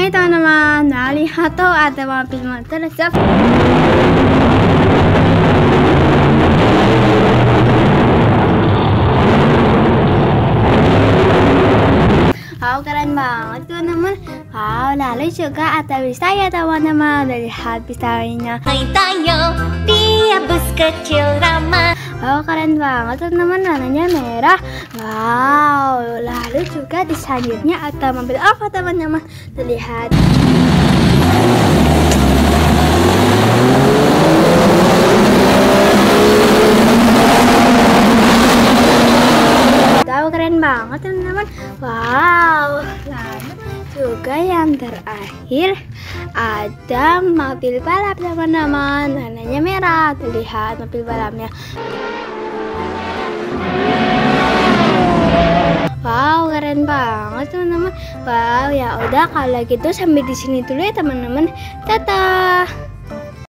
Hai teman-teman, lihat tuh ada mobil motor siap. Wow keren banget teman-teman Wow lalu juga ada bis ya teman-teman Lihat bis tayanya Hai tayo, dia bus kecil ramah Wow keren banget teman-teman warnanya merah Wow lalu juga di selanjutnya ada mobil apa teman-teman Terlihat. Tahu keren banget teman-teman. Wow. Lalu juga yang terakhir. Ada mobil balap teman-teman. Warnanya merah. Terlihat mobil balapnya keren banget teman-teman. Wow, ya udah kalau gitu sampai di sini dulu ya teman-teman. Dadah.